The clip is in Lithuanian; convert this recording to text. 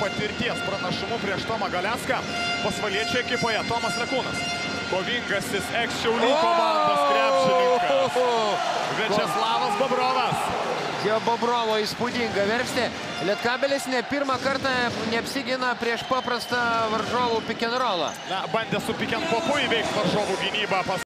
patirties pranašumu prieš Tomą Galeską. Pasvaliečio ekipoje Tomas Rakūnas. Kovingasis eks-šiaulių komandos krepšininkas. Večeslavas Bobrovas. Jo Bobrovo įspūdinga verpstė. Lietkabelis ne pirmą kartą neapsigina prieš paprastą varžovų pick and rollą. Na, bandė su pick and popu įveikti varžovų gynybą. Pas